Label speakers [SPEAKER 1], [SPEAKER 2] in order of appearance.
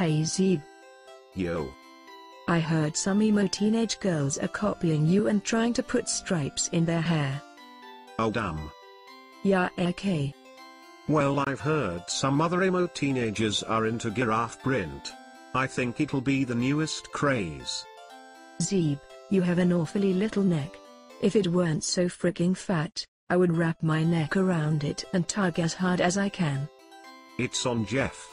[SPEAKER 1] Hey Zeeb,
[SPEAKER 2] Yo.
[SPEAKER 1] I heard some emo teenage girls are copying you and trying to put stripes in their hair.
[SPEAKER 2] Oh damn.
[SPEAKER 1] Yeah, okay.
[SPEAKER 2] Well I've heard some other emo teenagers are into giraffe print. I think it'll be the newest craze.
[SPEAKER 1] Zeeb, you have an awfully little neck. If it weren't so freaking fat, I would wrap my neck around it and tug as hard as I can.
[SPEAKER 2] It's on Jeff.